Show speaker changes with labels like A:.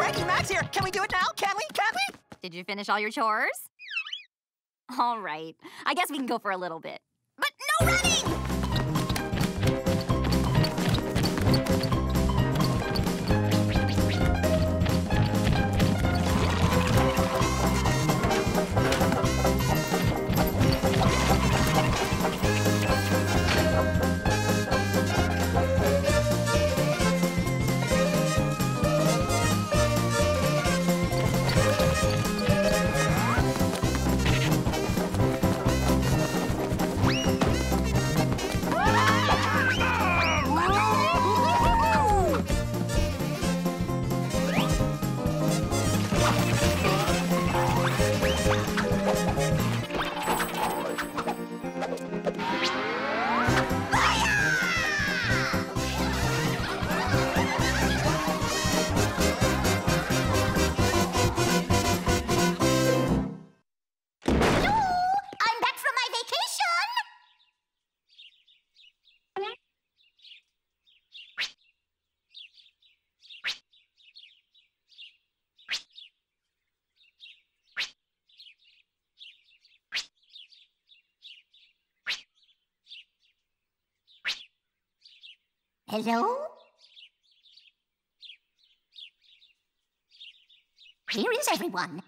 A: Frankie, Mac's here. Can we do it now? Can we? Can we?
B: Did you finish all your chores? All right. I guess we can go for a little bit. But no running!
C: Hello? Where is everyone?